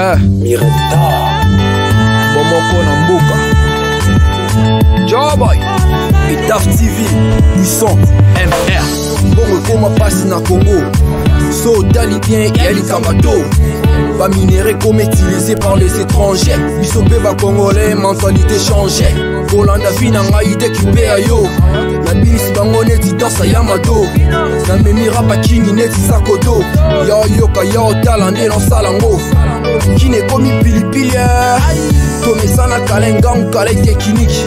Ah. mireta bomoko na mboka joboy itaf tv puissant mr mbongo ekoma mpasi na congo so otali bien ya likambo to baminere ekoma utilize par les étrangers biso mpe bacongolais mentalité change kolanda vi na ngai te kipeya yo nabimisi bango neti dansa ya mato namemi rapakini neti sakoto ya oyoka ya otala nde nosala ngo jine ekomi pilipili tomisa na kale ngamu kale tekniki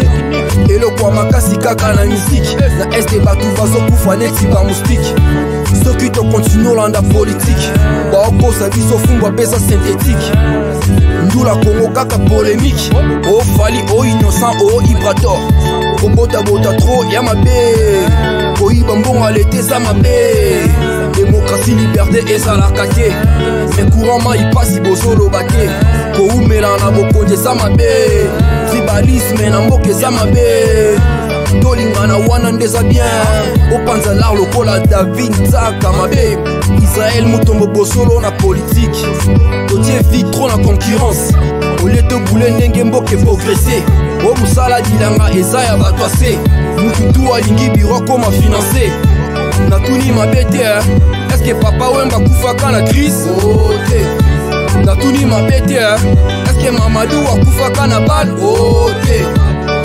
eloko ya makasi kaka na miziki na este bato bazokufa neti bamustiki soki tokontinue olanda politike baokosa biso fungwa mpe eza sintetike ndula kongo kaka polémike ofali o innocent o ibrator kobotabota tro ya mabe koyiba mbongo alete eza mabe demokrasi liberte ezalaka te ekurama ipasi bozoloba te koumela na bokonzi eza mabe tribalisme na mboka eza mabe tolingana wana nde eza bien opanzalar lokola david nzaka mabe israel motombo bosolo na politike totie vitro na concurrence olie tobule ndenge mboka eprogrese o mosala bilanga eza ya bato ase motutu alingi biro akoma finanse natuni mabe te eh. eske papa wemba akufaka na krise o te natuni mabe te eh. eske mamadu akufaka na bale o te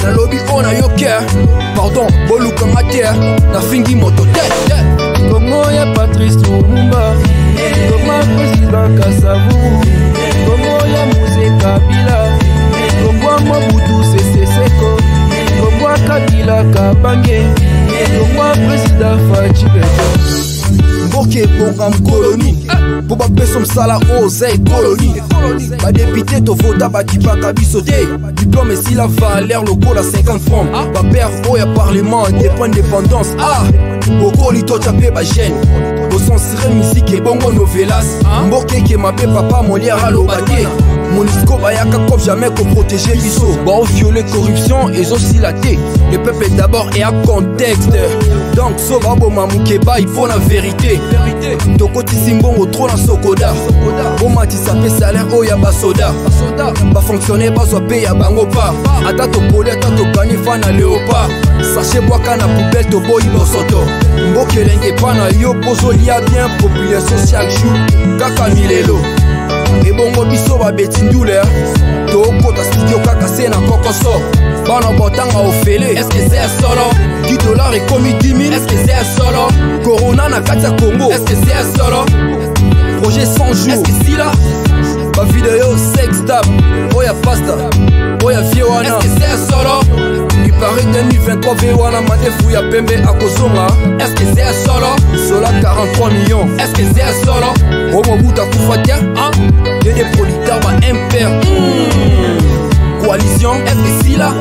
nalobi oyo nayoke eh. pardon bolukanga te nafingi moto te kongo ya patrice lumumba toma president kasavuru sida facibeto mboka ebonga mkoloni ah. mpo bapesa mosala oyo eza ekoloni badepute tovota badipaka biso te diplome esila valer lokola 50 franc ah. bapere oyo ya parlement dépend dépendance ah bokoli totya mpe bagene bosensire misike ebongo novelas ah. mboka ekema mpe papa moliere aloba te Monisco Bayaka Cop jamais qu'on protéger Bissot Bon violer corruption et aussi la thé Le peuple est d'abord et à contexte Donc sauva boma mukeba il faut la vérité tokotisi au trône à sokoda ça fait salaire oh, soda ya basoda pas fonctionner pas à bango pa ata topoli ata tokani fa na léopard sache bwaka na poubele toboyi bosoto mboka elenge epa pana yo a bien population chaque jour kaka milelo ebongo biso babeti ndule tokota studio kaka se na kokoso bana botanga ofele eske ze solo gidolar ekomi 10000 eske ze solo korona na kati ya kongo eske ze solo projet 100 jour sila bavideo sextap oya pasta oya vie wana eske solo ipari 2023 ve wana madefu ya pembe akozonga eske ze solo zola 43 million eske ze solo imper hmm. coalition fdc la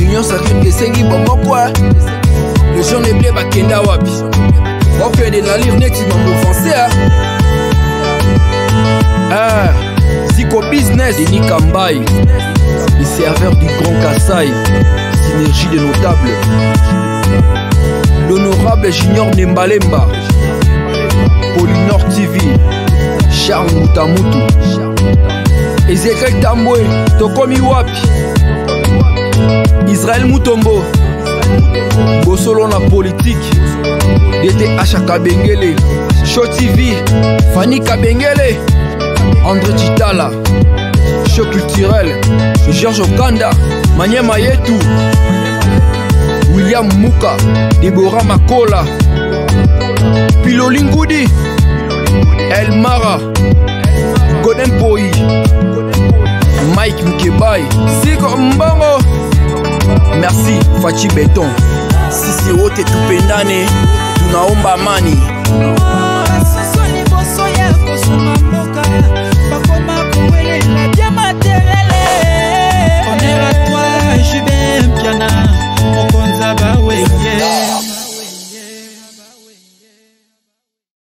union sacrée esengi bomoko le jaune eble bakenda wapi ofede nalire neti mambo francais ah, siko business deni kambai le serveur du grand kasai synergie de notable l'honorable junior nembalemba polinor tv charles mutamutu ezekiel tambwe tokomi wapi israel mutombo bosolo na politike dth kabengele sho tv fani kabengele andré titala show culturel george okanda manyema yetu william muka debora makola pilolingudi elmara goden poi mike mikebai siko mbongo merci faci beton sisi wote tupendane tunaomba amani